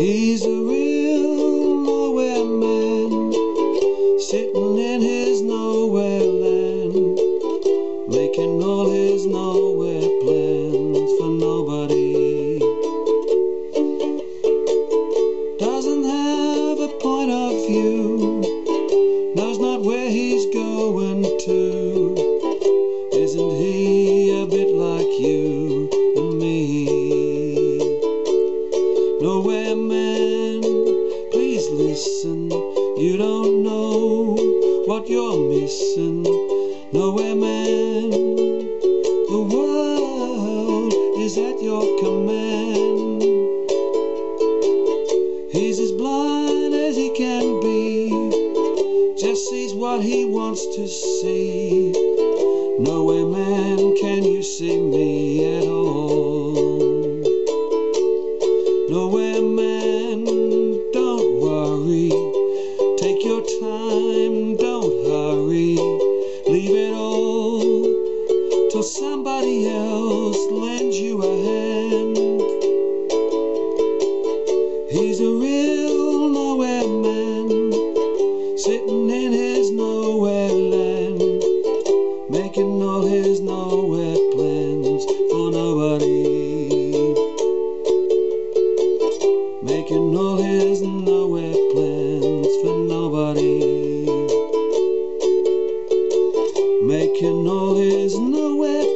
He's a real nowhere man, sitting in his nowhere land, making all his nowhere plans for nobody. Doesn't have a point of view, knows not where he's Nowhere man, please listen. You don't know what you're missing. Nowhere man, the world is at your command. He's as blind as he can be, just sees what he wants to see. Nowhere man, can you see me women, don't worry. Take your time, don't hurry. Leave it all till somebody else lends you a hand. He's a real nowhere man, sitting in his nowhere land, making all his nowhere. making all his nowhere plans for nobody. Making all his nowhere